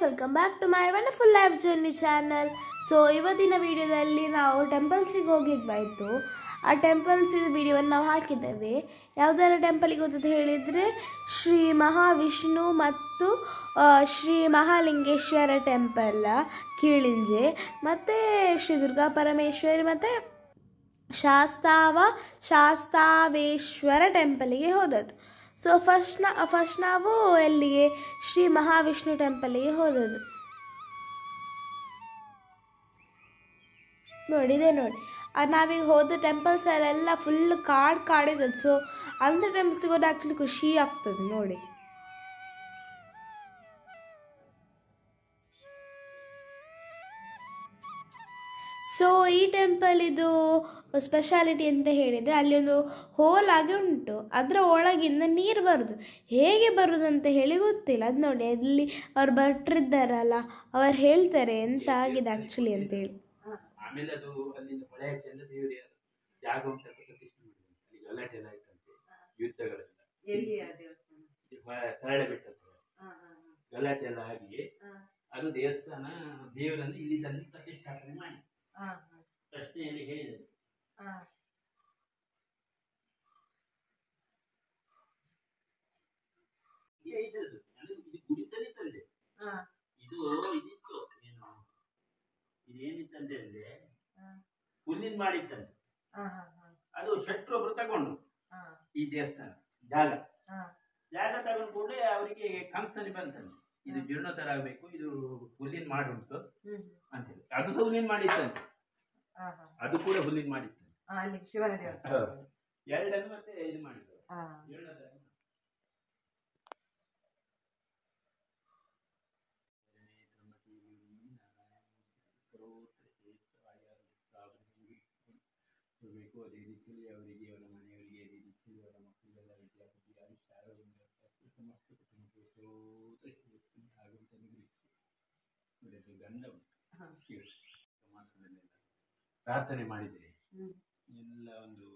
Guys welcome back to my wonderful life journey channel so ಇವತ್ತಿನ ವಿಡಿಯೋದಲ್ಲಿ ನಾವು ಟೆಂಪಲ್ಸಿಗೆ ಹೋಗಿದ್ವಾಯ್ತು. ಆ ಟೆಂಪಲ್ಸ್ ವಿಡಿಯೋವನ್ನು ನಾವು ಹಾಕಿದ್ದೇವೆ. ಯಾವುದೆಲ್ಲ ಟೆಂಪಲಿಗೆ ಹೋದಂತ ಹೇಳಿದರೆ, ಶ್ರೀ ಮಹಾವಿಷ್ಣು ಮತ್ತು ಶ್ರೀ ಮಹಾಲಿಂಗೇಶ್ವರ ಟೆಂಪಲ್ ಕೀಳಿಂಜೆ, ಮತ್ತು ಶ್ರೀ ದುರ್ಗಾ ಪರಮೇಶ್ವರಿ, ಮತ್ತು ಶಾಸ್ತಾವ, ಶಾಸ್ತಾವೇಶ್ವರ ಟೆಂಪಲಿಗೆ ಹೋದದ್ದು. ಸೊ ಫಸ್ಟ್ನ ಫಸ್ಟ್ ನಾವು ಎಲ್ಲಿಗೆ? ಶ್ರೀ ಮಹಾವಿಷ್ಣು ಟೆಂಪಲಿಗೆ ಹೋದದ್ದು. ನೋಡಿದೆ ನೋಡಿ. ನಾವೀಗ ಹೋದ ಟೆಂಪಲ್ಸ್ ಅಲ್ಲೆಲ್ಲ ಫುಲ್ ಕಾಡು ಕಾಡಿದ್ದದು. ಸೊ ಅಂಥ ಟೆಂಪಲ್ಸಿಗೆ ಹೋದ ಆ್ಯಕ್ಚುಲಿ ಖುಷಿ ಆಗ್ತದೆ, ನೋಡಿ. ಸೊ ಈ ಟೆಂಪಲ್ ಇದು ಸ್ಪೆಷಾಲಿಟಿ ಅಂತ ಹೇಳಿದರೆ ಅಲ್ಲಿ ಒಂದು ಹೋಲ್ ಆಗಿ ಉಂಟು. ಅದರ ಒಳಗಿಂದ ನೀರು ಬರುದು. ಹೇಗೆ ಬರುದು ಅಂತ ಹೇಳಿ ಗೊತ್ತಿಲ್ಲ. ಅದು ನೋಡಿ ಅಲ್ಲಿ ಅವ್ರು ಭಟ್ರಿದ್ದಾರಲ್ಲ ಅವ್ರು ಹೇಳ್ತಾರೆ ಎಂತ ಆಗಿದೆ ಆ್ಯಕ್ಚುಲಿ ಅಂತೇಳಿ ಆಮೇಲೆ ಅದು ಅಲ್ಲಿಂದ ಹೊಳೆಯಕ್ಕೆ ಎಲ್ಲ ದೇವರೇ ಜಾಗ ಉಂಟಂತ ಪ್ರತಿಷ್ಠೆ ಮಾಡಿದ್ರು. ಅಲ್ಲಿ ಗಲಾಟೆ ಎಲ್ಲ ಆಯ್ತಂತೆ ಯುದ್ಧಗಳೆಲ್ಲ. ಎಲ್ಲಿ ಆ ದೇವಸ್ಥಾನ? ಈ ಹೊಳೆ- ಸರಳ ಬೆಟ್ಟ ಹಾ, ಹಾ, ಗಲಾಟೆ ಎಲ್ಲ ಆಗಿ. ಅದು ದೇವಸ್ಥಾನ ದೇವರನ್ನು ಇಲ್ಲಿ ತಂದು ಪ್ರತಿಷ್ಠಾಪನೆ ಮಾಡಿ ಪ್ರಶ್ನೆಯಲ್ಲಿ ಹೇಳಿದರು. ಇದು ಇದಿತ್ತು ಏನು ಇದೇನಿತ್ತಂತೆ ಅಂದ್ರೆ ಹುಲ್ಲಿನ ಮಾಡಿತ್ತಂತೆ ಅದು ಶೆಟ್ರು ಒಬ್ರು ತಗೊಂಡು ಈ ದೇವಸ್ಥಾನ ಜಾಗ. ಜಾಗ ತಗೊಂಡ್ಕೊಂಡು ಅವರಿಗೆ ಕನಸಲ್ಲಿ ಬಂತಂತೆ. ಇದು ಜೀರ್ಣೋತ್ತರ ಆಗಬೇಕು ಇದು ಹುಲ್ಲಿನ ಮಾಡುಂಟು ಅಂತೇಳಿ ಅದು ಸಹ ಹುಲ್ಲಿನ ಮಾಡಿತ್ತಂತೆ. ಅದು ಕೂಡ ಹುಲ್ಲಿನ ಮಾಡಿತ್ತು. ಅಲ್ಲಿ ಶಿವನ ದೇವಸ್ಥಾನ ಹೌದು. ಎರಡನ್ನು ಮತ್ತೆ ಇದು ಮಾಡಿದ್ರು ಹಾ, ಜೀರ್ಣೋದ್ಧಾರ ಮಾಡಿ. ಬೇಕು ಅದೇ ರೀತಿಯಲ್ಲಿ ಅವರಿಗೆ ಅವರ ಮನೆಯವರಿಗೆ ಅದೇ ರೀತಿಯಲ್ಲಿ ಅವರ ಮಕ್ಕಳಿಗೆಲ್ಲ ವಿದ್ಯಾರ್ಥಿ ಆಯುಷ್ಯ ಆರೋಗ್ಯ ಸಮಸ್ತ ಕುಟುಂಬಕ್ಕೆ ಸೋತ ಆಗುವಂತ ನಿರೀಕ್ಷೆ ಒಳ್ಳೆದು ಗಂಡ ಉಂಟು ಹಾ. ಶಿವ ಮಾಸದಲ್ಲೆಲ್ಲ ಪ್ರಾರ್ಥನೆ ಮಾಡಿದರೆ ಹ್ಮ್, ಎಲ್ಲ ಒಂದು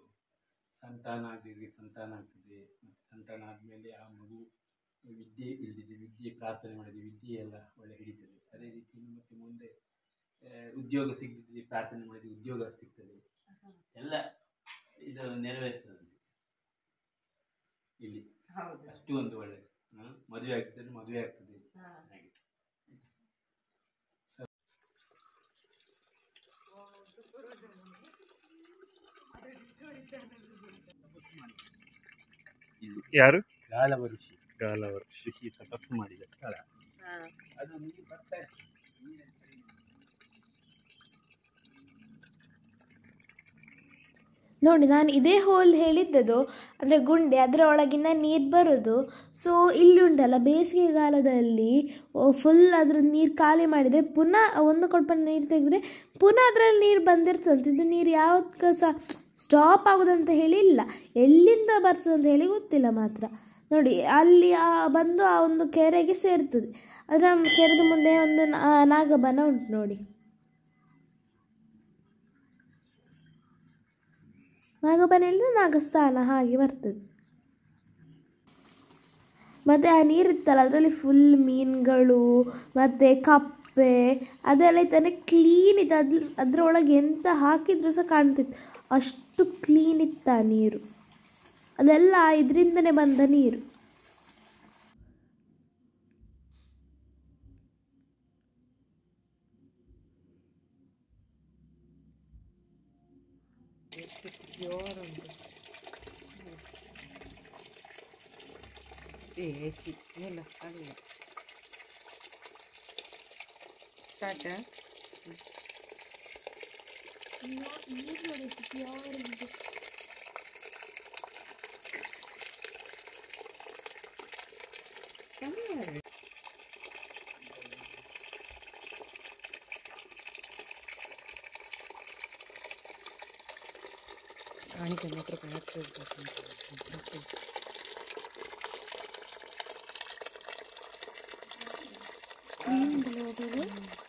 ಸಂತಾನ ಆಗದಿದ್ರೆ ಸಂತಾನ ಆಗ್ತದೆ. ಮತ್ತು ಸಂತಾನ ಆದಮೇಲೆ ಆ ಮಗು ವಿದ್ಯೆ ಇಲ್ಲದಿದೆ ವಿದ್ಯೆ ಪ್ರಾರ್ಥನೆ ಮಾಡಿದ್ರೆ ವಿದ್ಯೆ ಎಲ್ಲ ಒಳ್ಳೆ ಹಿಡಿತದೆ. ಅದೇ ರೀತಿ ಮತ್ತು ಮುಂದೆ ಉದ್ಯೋಗ ಸಿಗ್ತದೆ ಪ್ರಾರ್ಥನೆ ಮಾಡಿದ್ರೆ ಉದ್ಯೋಗ ಸಿಗ್ತದೆ. ಎಲ್ಲ ಇದು ನೆರವೇರ್ತದೆ. ಇಲ್ಲಿ ಅಷ್ಟು ಒಂದು ಒಳ್ಳೆ? ಮದುವೆ ಆಗ್ತದೆ ಮದುವೆ ಆಗ್ತದೆ. ಹಾಗೆ. ಯಾರು? ಗಾಲವ ಋಷಿ ಗಾಲವ ಋಷಿ ತಪಸ್ಸು ಮಾಡಿದ. ಸ್ಥಳ ಅದು ನೀರು ಬರ್ತಾ ನೋಡಿ ನಾನು ಇದೇ ಹೋಲ್ ಹೇಳಿದ್ದದು ಅಂದರೆ ಗುಂಡೆ ಅದರ ಒಳಗಿನ ನೀರು ಬರೋದು. ಸೊ ಇಲ್ಲಿ ಉಂಟಲ್ಲ ಬೇಸಿಗೆಗಾಲದಲ್ಲಿ ಫುಲ್ ಅದ್ರ ನೀರು ಖಾಲಿ ಮಾಡಿದರೆ ಪುನಃ ಒಂದು ಕೊಡಪ ನೀರು ತೆಗೆದ್ರೆ ಪುನಃ ಅದರಲ್ಲಿ ನೀರು ಬಂದಿರ್ತಂತೆ ಇದು ನೀರು ಯಾವ ಸಹ ಸ್ಟಾಪ್ ಆಗೋದಂತ ಹೇಳಿ ಇಲ್ಲ. ಎಲ್ಲಿಂದ ಬರ್ತದೆ ಅಂತ ಹೇಳಿ ಗೊತ್ತಿಲ್ಲ ಮಾತ್ರ. ನೋಡಿ, ಅಲ್ಲಿ ಆ ಬಂದು ಆ ಒಂದು ಕೆರೆಗೆ ಸೇರ್ತದೆ. ಅದರ ಕೆರೆದ ಮುಂದೆ ಒಂದು ನಾಗಬನ ಉಂಟು ನೋಡಿ. ನಾಗಬನ ಹೇಳಿದ್ರೆ ನಾಗಸ್ಥಾನ ಹಾಗೆ ಬರ್ತದೆ. ಮತ್ತು ಆ ನೀರಿತ್ತಲ್ಲ, ಅದರಲ್ಲಿ ಫುಲ್ ಮೀನುಗಳು, ಮತ್ತು ಕಪ್ಪೆ ಅದೆಲ್ಲ ಇತ್ತಂದರೆ ಕ್ಲೀನ್ ಇತ್ತು. ಅದ್ರ ಅದರೊಳಗೆ ಎಂತ ಹಾಕಿದ್ರು ಸಹ ಕಾಣ್ತಿತ್ತು. ಅಷ್ಟು ಕ್ಲೀನ್ ಇತ್ತ ನೀರು. ಅದೆಲ್ಲ ಇದರಿಂದನೇ ಬಂದ ನೀರು. çıkaracak. Ya niye böyle gidiyor? Tamam. पानी के अंदर कनेक्ट कर देते हैं Green glow,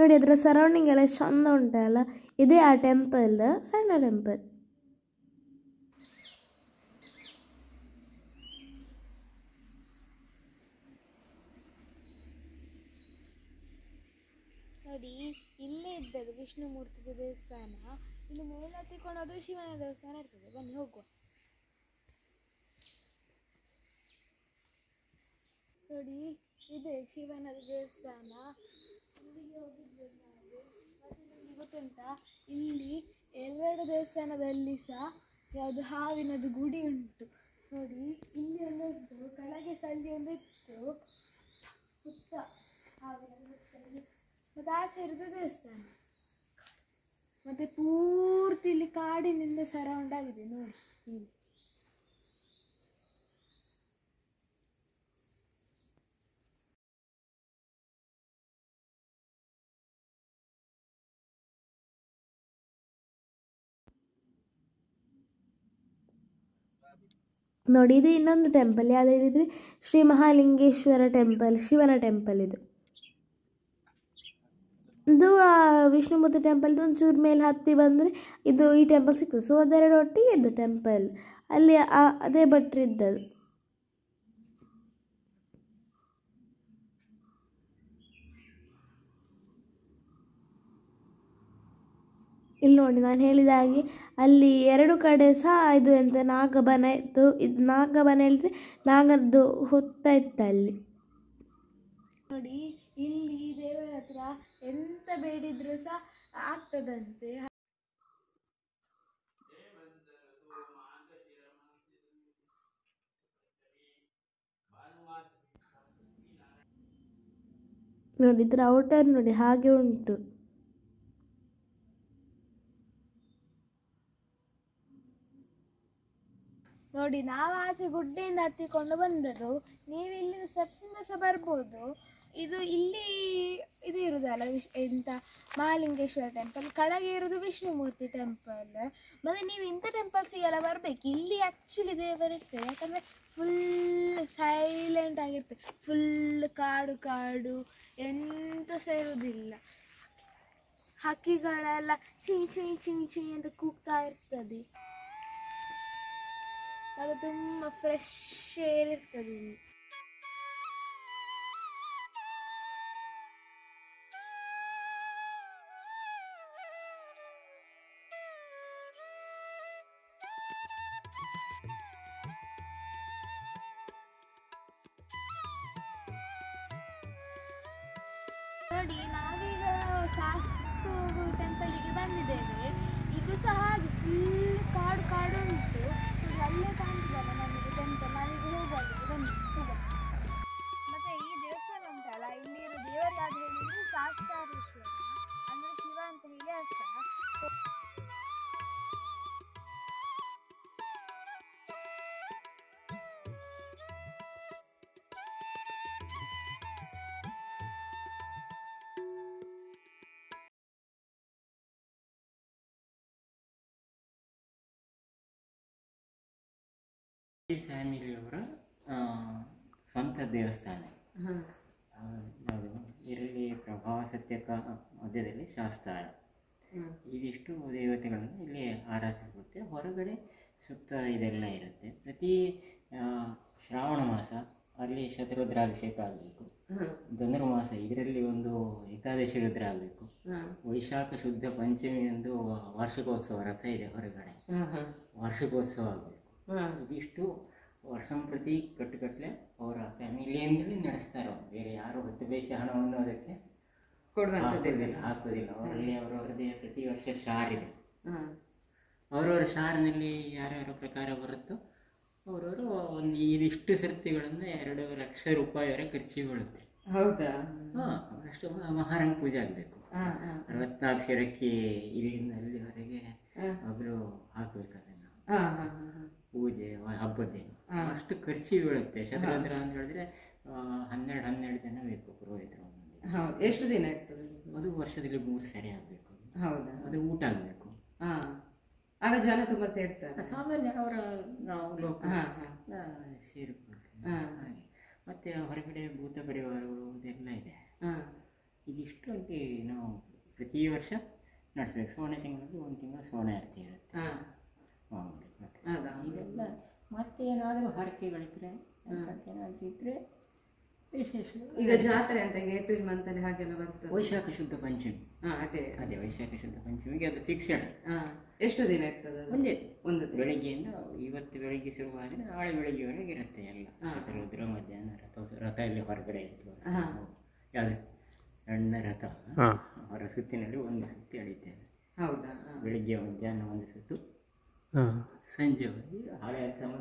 ನೋಡಿ, ಅದರ ಸರೌಂಡಿಂಗ್ ಎಲ್ಲ ಚಂದ ಉಂಟಲ್ಲ ಇದೇ ಆ ಟೆಂಪಲ್ ಸಣ್ಣ ಟೆಂಪಲ್ ನೋಡಿ, ಇಲ್ಲೇ ಇದ್ದದ್ದು ವಿಷ್ಣುಮೂರ್ತಿ ದೇವಸ್ಥಾನ, ಇಲ್ಲಿ ಮೇಲೆ ಹತ್ತಿಕೊಂಡು ಹೋದ್ರೆ ಶಿವನ ದೇವಸ್ಥಾನ ಇರ್ತದೆ. ಬನ್ನಿ, ಹೋಗುವ. ನೋಡಿ, ಇದೆ ಶಿವನ ದೇವಸ್ಥಾನ. ಇಲ್ಲಿ ಎರಡು ದೇವಸ್ಥಾನದಲ್ಲಿ ಸಹ ಯಾವುದು ಹಾವಿನದು ಗುಡಿ ಉಂಟು ನೋಡಿ, ಇಲ್ಲಿ ಒಂದು ಕೆಳಗೆ ಸಲ್ಲಿ ಒಂದು ಇತ್ತು ಸುತ್ತ ಹಾವಿನ ಮತ್ತು ಆಚೆ ಇರೋದು ದೇವಸ್ಥಾನ. ಮತ್ತು ಪೂರ್ತಿ ಇಲ್ಲಿ ಕಾಡಿನಿಂದ ಸರೌಂಡ್ ಆಗಿದೆ ನೋಡಿ, ಇಲ್ಲಿ. ನೋಡಿ ಇದು ಇನ್ನೊಂದು ಟೆಂಪಲ್ ಯಾವ್ದು ಹೇಳಿದರೆ ಶ್ರೀ ಮಹಾಲಿಂಗೇಶ್ವರ ಟೆಂಪಲ್ ಶಿವನ ಟೆಂಪಲ್ ಇದು. ಇದು ಆ ವಿಷ್ಣುಮೂರ್ತಿ ಟೆಂಪಲ್ ಒಂಚೂರು ಮೇಲೆ ಹತ್ತಿ ಬಂದರೆ ಇದು ಈ ಟೆಂಪಲ್ ಸಿಗ್ತದೆ ಸೊ ಅದೆರಡು ಒಟ್ಟಿಗೆ ಇದು ಟೆಂಪಲ್ ಅಲ್ಲಿ ಅದೇ ಭಟ್ರು ಇದ್ದದ್ದು ಇಲ್ಲಿ ನೋಡಿ, ನಾನು ಹೇಳಿದ ಹಾಗೆ ಅಲ್ಲಿ ಎರಡು ಕಡೆ ಸಹ ಇದು ಎಂತ, ನಾಗಬನ ಇತ್ತು. ಇದು ನಾಗಬನ ಹೇಳಿದ್ರೆ ನಾಗದ್ದು ಹೊತ್ತ ಇತ್ತು ಅಲ್ಲಿ. ನೋಡಿ, ಇಲ್ಲಿ ದೇವರ ಹತ್ರ ಎಂತ ಬೇಡಿದ್ರು ಸಹ ಆಗ್ತದಂತೆ. ನೋಡಿ ಔಟರ್ ನೋಡಿ, ಹಾಗೆ ಉಂಟು. ನೋಡಿ, ನಾವು ಆಚೆ ಗುಡ್ಡೆಯಿಂದ ಹತ್ತಿಕೊಂಡು ಬಂದದ್ದು, ನೀವು ಇಲ್ಲಿನ ಸ್ಟೆಪ್ಸಿಂದ ಸಹ ಬರ್ಬೋದು. ಇದು ಇಲ್ಲಿ ಇದು ಇರುದಲ್ಲ, ವಿಶ್, ಎಂತ ಮಹಾಲಿಂಗೇಶ್ವರ ಟೆಂಪಲ್ ಕೆಳಗೆ ಇರೋದು ವಿಷ್ಣುಮೂರ್ತಿ ಟೆಂಪಲ್ ಮತ್ತು ನೀವು ಇಂಥ ಟೆಂಪಲ್ಸಿಗೆಲ್ಲ ಬರಬೇಕು. ಇಲ್ಲಿ ಆ್ಯಕ್ಚುಲಿ ದೇವರು ಇರ್ತದೆ, ಯಾಕಂದರೆ ಫುಲ್ ಸೈಲೆಂಟ್ ಆಗಿರ್ತದೆ. ಫುಲ್ ಕಾಡು ಕಾಡು, ಎಂತ ಸಹ ಇರುವುದಿಲ್ಲ ಹಕ್ಕಿಗಳೆಲ್ಲ ಚೀ ಚೀ ಅಂತ ಕೂಗ್ತಾ ಇರ್ತದೆ. ಅದು ತುಂಬ ಫ್ರೆಶ್ ಏರ್ ಇರ್ತದೆ. ಇಲ್ಲಿ ನೋಡಿ, ನಾವೀಗ ಶಾಸ್ತು ಟೆಂಪಲಿಗೆ ಬಂದಿದ್ದೇವೆ. ಇದು ಸಹ ಫುಲ್ ಕಾಡು ಕಾಡು ಕಾಣ್ತಿದ್ದಲ್ಲ ನಮಗೆ ಟೆಂಪಲ್ ನಾವೀಗ ಹೋಗುವಾಗ ಬನ್ನಿ ಹೋಗುವ ಮತ್ತೆ ಈ ಫ್ಯಾಮಿಲಿ ಅವರ ಸ್ವಂತ ದೇವಸ್ಥಾನ. ಇದರಲ್ಲಿ ಪ್ರಭಾವ ಸತ್ಯಕ ಮಧ್ಯದಲ್ಲಿ ಶಾಸ್ತ್ರ. ಇದಿಷ್ಟು ದೇವತೆಗಳನ್ನು ಇಲ್ಲಿ ಆರಾಧಿಸುತ್ತೆ. ಹೊರಗಡೆ ಸುತ್ತ ಇದೆಲ್ಲ ಇರುತ್ತೆ. ಪ್ರತಿ ಶ್ರಾವಣ ಮಾಸ ಅಲ್ಲಿ ಶತರುದ್ರಾಭಿಷೇಕ ಆಗಬೇಕು. ಧನುರ್ಮಾಸ ಇದರಲ್ಲಿ ಒಂದು ಏಕಾದಶಿ ರುದ್ರ ಆಗಬೇಕು. ವೈಶಾಖ ಶುದ್ಧ ಪಂಚಮಿ ಎಂದು ವಾರ್ಷಿಕೋತ್ಸವ ರಥ ಇದೆ ಹೊರಗಡೆ. ವಾರ್ಷಿಕೋತ್ಸವ ಆಗಬೇಕು. ಇದಿಷ್ಟು ವರ್ಷಂಪ್ರತಿ ಕಟ್ಟುಗಟ್ಟಲೆ ಅವರ ಫ್ಯಾಮಿಲಿಯಿಂದಲೇ ನಡೆಸ್ತಾರೆ. ಬೇರೆ ಯಾರು ಹತ್ತು ಪೈಸೆ ಹಣವನ್ನು ಅದಕ್ಕೆ ಕೊಡುವಂಥದ್ದಿಲ್ಲ. ಹಾಕೋದಿಲ್ಲ ಅವರಲ್ಲಿ ಅವರವರದೇ ಪ್ರತಿ ವರ್ಷ ಶಾರಿದೆ ಅವರವರ ಶಾರಿನಲ್ಲಿ ಯಾರ್ಯಾರ ಪ್ರಕಾರ ಬರುತ್ತೋ ಅವರವರು ಒಂದು ಇದಿಷ್ಟು ಸರ್ತಿಗಳನ್ನು ಎರಡು ಲಕ್ಷ ರೂಪಾಯಿವರೆಗೆ ಖರ್ಚು ಬೀಳುತ್ತೆ. ಹೌದಾ? ಹಾಂ ಅಷ್ಟು ಮಹಾರಂಗ ಪೂಜೆ ಆಗಬೇಕು. ಅರವತ್ನಾಲ್ಕು ಶಿರಕ್ಕೆ ಇಲ್ಲಿಂದ ಅಲ್ಲಿವರೆಗೆ ಒಬ್ಬರು ಹಾಕಬೇಕು ಅದನ್ನು ಹಾಂ ಹಾಂ ಹಾಂ. ಪೂಜೆ ಹಬ್ಬದ ಅಷ್ಟು ಖರ್ಚು ಬೀಳುತ್ತೆ. ಶತರುದ್ರ ಅಂತ ಹೇಳಿದ್ರೆ ಹನ್ನೆರಡು ಹನ್ನೆರಡು ಜನ ಬೇಕು ಪುರೋಹಿತರು ಎಷ್ಟು ದಿನ ಇರ್ತದೆ? ಅದು ವರ್ಷದಲ್ಲಿ ಮೂರು ಸರಿ ಆಗಬೇಕು. ಹೌದಾ? ಅದು ಊಟ ಆಗಬೇಕು. ಆಗ ಜನ ತುಂಬಾ ಸೇರ್ತಾರೆ. ಸಾಮಾನ್ಯ ಅವರ ನಾವು ಲೋಕ. ಸೇರಿಕೊಳ್ತೇವೆ ಮತ್ತೆ ಹೊರಗಡೆ ಭೂತ ಪರಿವಾರಗಳು ಇದೆಲ್ಲ ಇದೆ. ಇದಿಷ್ಟು ಅಂತ ನಾವು ಪ್ರತಿ ವರ್ಷ ನಡೆಸ್ಬೇಕು. ಸೋಣೆ ತಿಂಗಳಲ್ಲಿ ಒಂದು ತಿಂಗಳು ಸೋಣೆ ಆರತಿ ಇರುತ್ತೆ. ಮಾಮೂಲಿ. ಹೌದಾ ಇದೆಲ್ಲ ಮತ್ತೆ ಏನಾದರೂ ಹರಕೆಗಳಿದ್ರೆ ಏನಾದರೂ ಇದ್ರೆ ವಿಶೇಷ. ಈಗ ಜಾತ್ರೆ ಅಂತ ಏಪ್ರಿಲ್ ಮಂತ್ ಅಲ್ಲಿ ಹಾಗೆಲ್ಲ ಬರ್ತದೆ. ವೈಶಾಖ ಶುದ್ಧ ಪಂಚಮಿ. ಹಾ ಅದೇ. ಅದೇ ವೈಶಾಖ ಶುದ್ಧ ಪಂಚಮಿಗೆ ಅದು ಫಿಕ್ಸ್ಡ್ ಹಾ ಎಷ್ಟು ದಿನ ಇರ್ತದೆ ಅದು? ಒಂದೇ ಒಂದು ಬೆಳಿಗ್ಗೆಯಿಂದ ಇವತ್ತು ಬೆಳಿಗ್ಗೆ ಶುರುವಾದ್ರೆ ನಾಳೆ ಬೆಳಿಗ್ಗೆವರೆಗೆ ಇರುತ್ತೆ ಎಲ್ಲ. ಶತರುದ್ರ ಮಧ್ಯಾಹ್ನ ರಥ ರಥ ಇಲ್ಲಿ ಹೊರಗಡೆ ಇತ್ತು. ಹಾ. ಯಾವುದು? ಸಣ್ಣ ರಥ. ಅವರ ಹೊರ ಸುತ್ತಿನಲ್ಲಿ ಒಂದು ಸುತ್ತಿ ಅಳಿತೇವೆ ಹೌದಾ? ಬೆಳಿಗ್ಗೆ ಮಧ್ಯಾಹ್ನ ಒಂದು ಸುತ್ತು. ಹಾಂ ಸಂಜೆವರೆಗೆ ಹಳೆ ತಮ್ಮ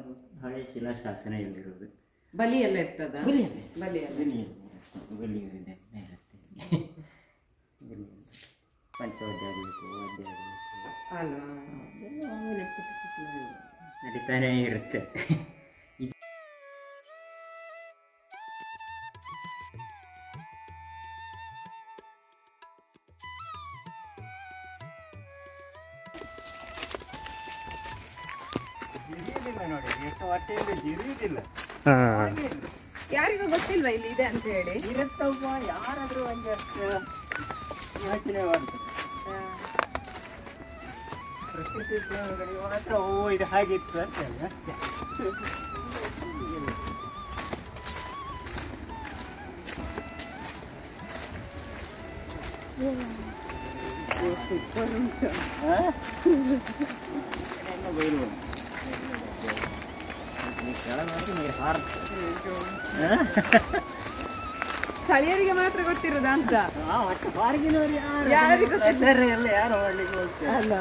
ಹಳೆ ಶಿಲಾಶಾಸನ ಇಲ್ಲಿರೋದು ಬಲಿ ಎಲ್ಲ ಇರ್ತದ ಬಲಿ ಇದೆ. ಬಲಿ ಎಲ್ಲ ಬಲಿ ಇದೆ. ಬಲಿ ಇದೆ ಇರುತ್ತೆ ಬಲಿ ಇದೆ. ಪಂಚವಾದ್ಯ ಆಗಬೇಕು ವಾದ್ಯ ಆಗಬೇಕು ಅಲ್ವಾ ನಡೀತಾನೇ ಇರುತ್ತೆ ಗೊತ್ತಿಲ್ವಾ ಇಲ್ಲಿ ಇದೆ ಅಂತ ಹೇಳಿ? ಇರುತ್ತವ್ವ ಯಾರಾದರೂ ಒಂದು ಯೋಚನೆ ಮಾಡ್ತಾರೆ ಪ್ರಕೃತಿ ಮಾತ್ರ ಓ ಇದು ಹಾಗಿತ್ತು ಅಂತ ಬೈಲು ಬಂತು. ಈ ಕೆಳಗೆ ಹೋದ್ರೆ ನೀರು ಹಾರುತ್ತೆ. ಹಾ? ಸ್ಥಳೀಯರಿಗೆ ಮಾತ್ರ ಗೊತ್ತಿರೋದ ಅಂತ? ಯಾರಿಗೂ ಅಲ್ಲ.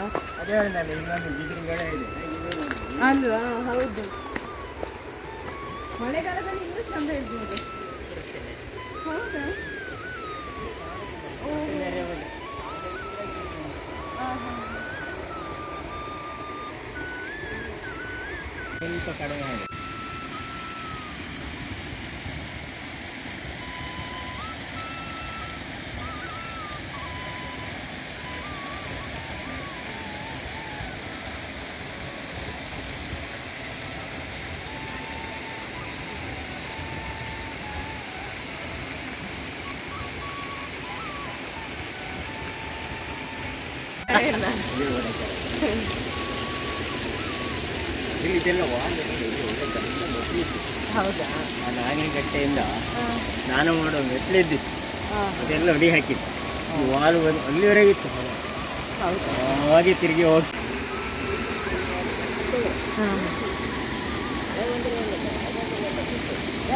ಅಲ್ವಾ? ಹೌದು. ಮಳೆಗಾಲದಲ್ಲಿ ಇನ್ನೂ ಚಂದ ಇರ್ಬೋದು. ಹೌದಾ. ಸ್ವಲ್ಪ ಕಡಿಮೆ ಆಗಿದೆ ಇಲ್ಲಿ ಇದೆಲ್ಲ ವಾಲ್ ಎಲ್ಲ ಇದೆ, ಒಳ್ಳೆ ಗಂಧ ಮೆಟ್ಲಿತ್ತು. ಹೌದಾ? ನಾನು ನಾಗಿನಕಟ್ಟೆಯಿಂದ ಸ್ನಾನ ಮಾಡೋ ಮೆಟ್ಲಿದ್ದಿತ್ತು ಅದೆಲ್ಲ ಅಡಿ ಹಾಕಿತ್ತು ವಾಲು ವಾಲ್ ಬಂದು ಅಲ್ಲಿವರೆಗೆ ಇತ್ತು ಹಾಗೆ ತಿರುಗಿ ಹೋಗಿ.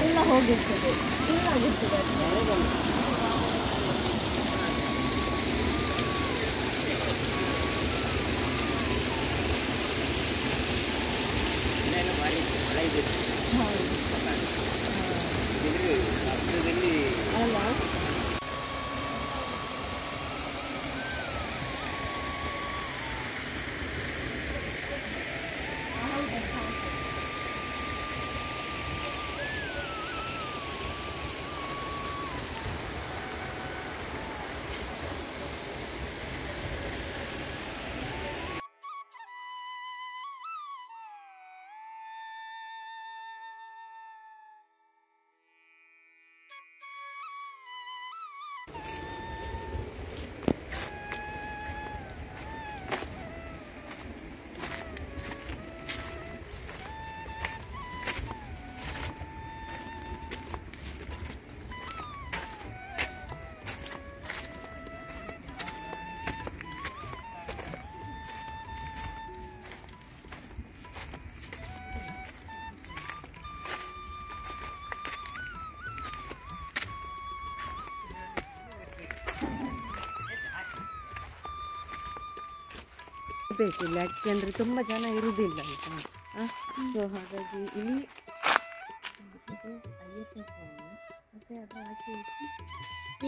ಎಲ್ಲ ಹೋಗಿರ್ತದೆ. ಬೇಕಿಲ್ಲ ಯಾಕೆಂದ್ರೆ ತುಂಬ ಜನ ಇರುವುದಿಲ್ಲ ಆಯಿತಾ ಸೊ ಹಾಗಾಗಿ ಇಲ್ಲಿ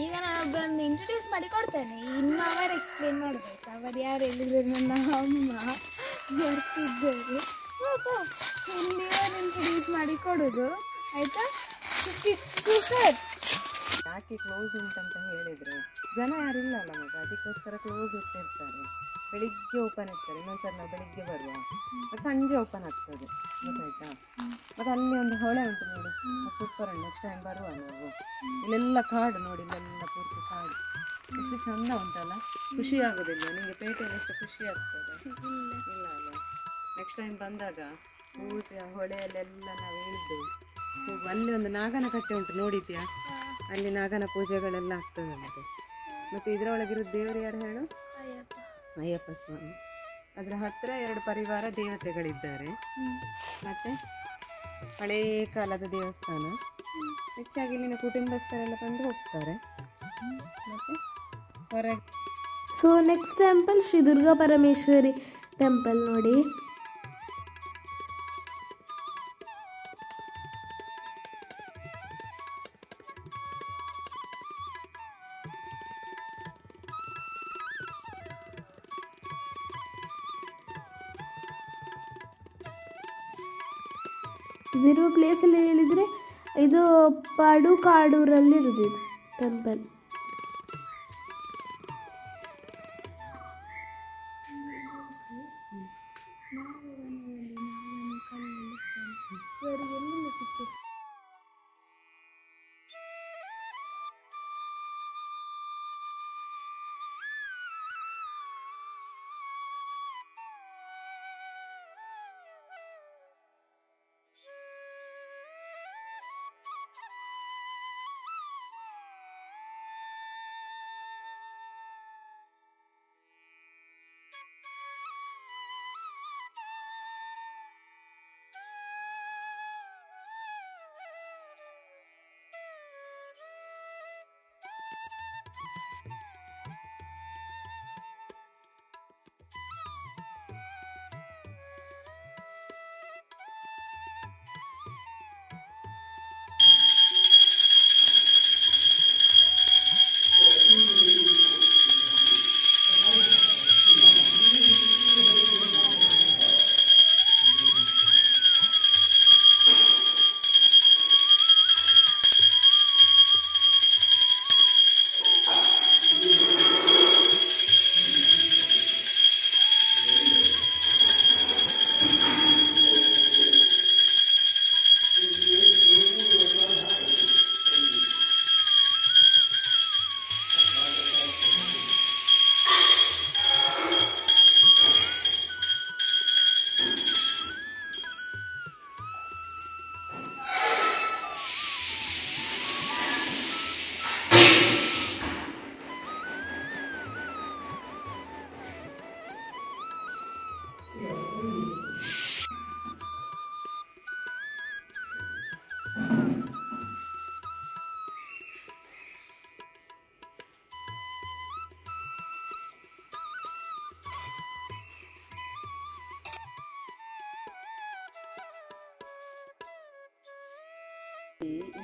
ಈಗ ನಾನು ಒಬ್ಬರನ್ನು ಇಂಟ್ರೊಡ್ಯೂಸ್ ಮಾಡಿ ಕೊಡ್ತೇನೆ ಇನ್ನು ಅವರು ಎಕ್ಸ್ಪ್ಲೇನ್ ಮಾಡಬೇಕು. ಅವರು ಯಾರು ಹೇಳಿದ್ರು ನನ್ನ ಅಮ್ಮ ಬರ್ತಿದ್ದರು. ಇಲ್ಲಿಯೇ ಇಂಟ್ರೊಡ್ಯೂಸ್ ಮಾಡಿ ಕೊಡೋದು ಆಯಿತಾ? ಯಾಕೆ ಕ್ಲೋಸ್ ಉಂಟಂತ ಹೇಳಿದ್ರೆ ಜನ ಯಾರಿಲ್ಲ ಮಗ ಅದಕ್ಕೋಸ್ಕರ ಕ್ಲೋಸ್ ಇಟ್ಟಿರ್ತಾರೆ ಬೆಳಿಗ್ಗೆ ಓಪನ್ ಇರ್ತಾರೆ ಇನ್ನೊಂದ್ಸರಿ ನಾವು ಬೆಳಿಗ್ಗೆ ಬರುವ. ಮತ್ತೆ ಸಂಜೆ ಓಪನ್ ಆಗ್ತದೆ, ಗೊತ್ತಾಯ್ತಾ? ಮತ್ತು ಅಲ್ಲಿ ಒಂದು ಹೊಳೆ ಉಂಟು ನೋಡಿ ಸೂಪರ್ ಉಂಟು ನೆಕ್ಸ್ಟ್ ಟೈಮ್ ಬರುವ ನಾವು. ಇಲ್ಲೆಲ್ಲ ಕಾಡು ನೋಡಿ, ಇಲ್ಲೆಲ್ಲ ಪೂರ್ತಿ ಕಾಡು. ಎಷ್ಟು ಚಂದ ಉಂಟಲ್ಲ? ಖುಷಿ ಆಗೋದಿಲ್ಲ, ನಿಮಗೆ ಪೇಟೆಯಲ್ಲಿ ಎಷ್ಟು ಖುಷಿ ಆಗ್ತದೆ? ಇಲ್ಲ ಅಲ್ಲ. ನೆಕ್ಸ್ಟ್ ಟೈಮ್ ಬಂದಾಗ ಪೂರ್ತಿ ಹೊಳೆಯಲ್ಲೆಲ್ಲ ನಾವು ಇಳಿದು ಹೋಗು ಅಲ್ಲಿ ಒಂದು ನಾಗನ ಕಟ್ಟೆ ಉಂಟು ನೋಡಿದ್ಯಾ? ಅಲ್ಲಿ ನಾಗನ ಪೂಜೆಗಳೆಲ್ಲ ಆಗ್ತದೆ ಮತ್ತೆ ಮತ್ತೆ ಇದರೊಳಗಿರೋ ದೇವರು ಯಾರು ಹೇಳು? ಅಯ್ಯಪ್ಪ. ಸ್ವಾಮಿ. ಅದರ ಹತ್ರ ಎರಡು ಪರಿವಾರ ದೇವತೆಗಳಿದ್ದಾರೆ. ಮತ್ತೆ ಹಳೆಯ ಕಾಲದ ದೇವಸ್ಥಾನ. ಹೆಚ್ಚಾಗಿ ಇಲ್ಲಿನ ಕುಟುಂಬಸ್ಥರೆಲ್ಲ ಬಂದು ಹೋಗ್ತಾರೆ. ಮತ್ತೆ ಹೊರಗೆ so next temple Shri Durga Parameshwari temple ನೋಡಿ. ಇದಿರುವ ಪ್ಲೇಸಲ್ಲಿ ಹೇಳಿದರೆ ಇದು ಪಡುಕಾಡೂರಲ್ಲಿ ಇರೋದು ಟೆಂಪಲ್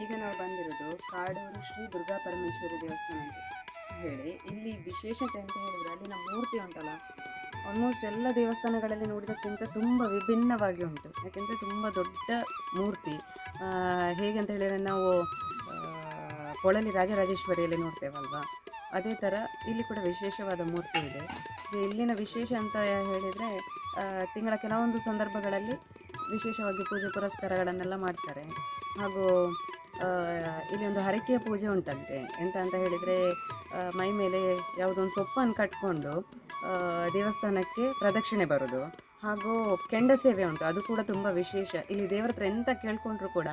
ಈಗ ನಾವು ಬಂದಿರೋದು ಕಾಡೂರು ಶ್ರೀ ದುರ್ಗಾ ಪರಮೇಶ್ವರಿ ದೇವಸ್ಥಾನ ಅಂತ ಹೇಳಿ. ಇಲ್ಲಿ ವಿಶೇಷತೆ ಅಂತ ಹೇಳಿದ್ರೆ ಅಲ್ಲಿನ ಮೂರ್ತಿ ಉಂಟಲ್ಲ ಆಲ್ಮೋಸ್ಟ್ ಎಲ್ಲ ದೇವಸ್ಥಾನಗಳಲ್ಲಿ ನೋಡಿದಕ್ಕಿಂತ ತುಂಬ ವಿಭಿನ್ನವಾಗಿ ಉಂಟು. ಯಾಕೆಂದರೆ ತುಂಬ ದೊಡ್ಡ ಮೂರ್ತಿ. ಹೇಗೆ ಅಂತ ಹೇಳಿದರೆ ನಾವು ಕೊಳಲಿ ರಾಜರಾಜೇಶ್ವರಿಯಲ್ಲಿ ನೋಡ್ತೇವಲ್ವಾ? ಅದೇ ಥರ ಇಲ್ಲಿ ಕೂಡ ವಿಶೇಷವಾದ ಮೂರ್ತಿ ಇದೆ. ಇಲ್ಲಿನ ವಿಶೇಷ ಅಂತ ಹೇಳಿದರೆ ತಿಂಗಳ ಕೆಲವೊಂದು ಸಂದರ್ಭಗಳಲ್ಲಿ ವಿಶೇಷವಾಗಿ ಪೂಜೆ ಪುರಸ್ಕಾರಗಳನ್ನೆಲ್ಲ ಮಾಡ್ತಾರೆ. ಹಾಗೂ ಇಲ್ಲಿ ಒಂದು ಹರಕೆಯ ಪೂಜೆ ಉಂಟಂತೆ. ಎಂತ ಅಂತ ಹೇಳಿದರೆ ಮೈ ಮೇಲೆ ಯಾವುದೊಂದು ಸೊಪ್ಪನ್ನು ಕಟ್ಕೊಂಡು ದೇವಸ್ಥಾನಕ್ಕೆ ಪ್ರದಕ್ಷಿಣೆ ಬರೋದು. ಹಾಗೂ ಕೆಂಡ ಸೇವೆ ಉಂಟು, ಅದು ಕೂಡ ತುಂಬ ವಿಶೇಷ. ಇಲ್ಲಿ ದೇವ್ರ ಹತ್ರ ಎಂತ ಕೇಳ್ಕೊಂಡ್ರು ಕೂಡ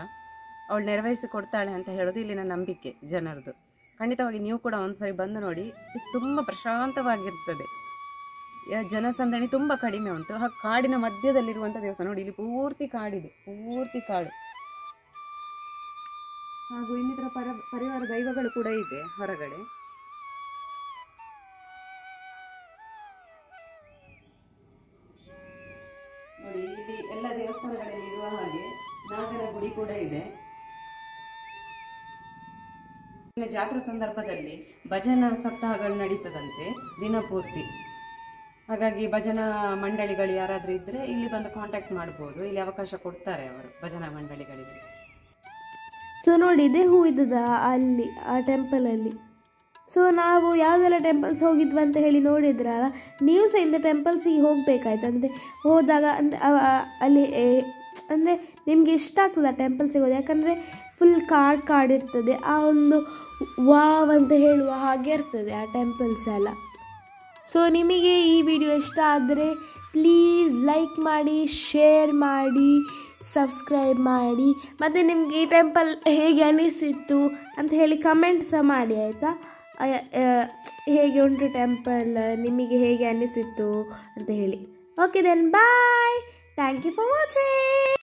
ಅವಳು ನೆರವೇರಿಸಿ ಕೊಡ್ತಾಳೆ ಅಂತ ಹೇಳೋದು ಇಲ್ಲಿನ ನಂಬಿಕೆ ಜನರದು. ಖಂಡಿತವಾಗಿ ನೀವು ಕೂಡ ಒಂದ್ಸರಿ ಬಂದು ನೋಡಿ ತುಂಬ ಪ್ರಶಾಂತವಾಗಿರ್ತದೆ. ಜನಸಂದಣಿ ತುಂಬ ಕಡಿಮೆ ಉಂಟು. ಹಾಗೆ ಕಾಡಿನ ಮಧ್ಯದಲ್ಲಿರುವಂಥ ದೇವಸ್ಥಾನ ನೋಡಿ, ಇಲ್ಲಿ ಪೂರ್ತಿ ಕಾಡಿದೆ, ಪೂರ್ತಿ ಕಾಡು. ಹಾಗೂ ಇನ್ನಿತರ ಪರ, ಪರಿವಾರ ದೈವಗಳು ಕೂಡ ಇದೆ ಹೊರಗಡೆ. ನೋಡಿ, ಇಲ್ಲಿ ಎಲ್ಲ ದೇವಸ್ಥಾನಗಳಲ್ಲಿ ಇರುವ ಹಾಗೆ ನಾಗರ ಗುಡಿ ಕೂಡ ಇದೆ. ಜಾತ್ರಾ ಸಂದರ್ಭದಲ್ಲಿ ಭಜನಾ ಸಪ್ತಾಹಗಳು ನಡೀತದಂತೆ ದಿನಪೂರ್ತಿ ಹಾಗಾಗಿ ಭಜನಾ ಮಂಡಳಿಗಳು ಯಾರಾದರೂ ಇದ್ದರೆ ಇಲ್ಲಿ ಬಂದು ಕಾಂಟ್ಯಾಕ್ಟ್ ಮಾಡ್ಬೋದು. ಇಲ್ಲಿ ಅವಕಾಶ ಕೊಡ್ತಾರೆ ಅವರು ಭಜನಾ ಮಂಡಳಿಗಳಿಗೆ. ಸೊ ನೋಡಿ ಇದೇ ಹೂ ಇದ್ದದ ಅಲ್ಲಿ, ಆ ಟೆಂಪಲಲ್ಲಿ ಸೊ ನಾವು ಯಾವುದೆಲ್ಲ ಟೆಂಪಲ್ಸ್ ಹೋಗಿದ್ವಿ ಅಂತ ಹೇಳಿ ನೋಡಿದ್ರಲ್ಲ ನೀವು ಸಹ ಇಂಥ ಟೆಂಪಲ್ಸಿಗೆ ಹೋಗಬೇಕಾಯ್ತು. ಅಂದರೆ, ಹೋದಾಗ, ಅಂದರೆ ಅಲ್ಲಿ ಅಂದರೆ, ನಿಮಗೆ ಇಷ್ಟ ಆಗ್ತದೆ ಆ ಟೆಂಪಲ್ ಸಿಗೋದು ಯಾಕಂದರೆ ಫುಲ್ ಕಾಡು ಕಾಡಿರ್ತದೆ ಆ ಒಂದು ವಾವ್ ಅಂತ ಹೇಳುವ ಹಾಗೆ ಇರ್ತದೆ ಆ ಟೆಂಪಲ್ಸ್ ಎಲ್ಲ. ಸೊ ನಿಮಗೆ ಈ ವಿಡಿಯೋ ಇಷ್ಟ ಆದರೆ ಪ್ಲೀಸ್ ಲೈಕ್ ಮಾಡಿ ಶೇರ್ ಮಾಡಿ. ಸಬ್ಸ್ಕ್ರೈಬ್ ಮಾಡಿ. ಮತ್ತು ನಿಮಗೆ ಈ ಟೆಂಪಲ್ ಹೇಗೆ ಅನಿಸಿತ್ತು ಅಂತ ಹೇಳಿ ಕಮೆಂಟ್ ಸಹ ಮಾಡಿ, ಆಯಿತಾ? ಹೇಗೆ ಉಂಟು ಟೆಂಪಲ್ ನಿಮಗೆ ಹೇಗೆ ಅನಿಸಿತ್ತು ಅಂತ ಹೇಳಿ. Okay then bye thank you for watching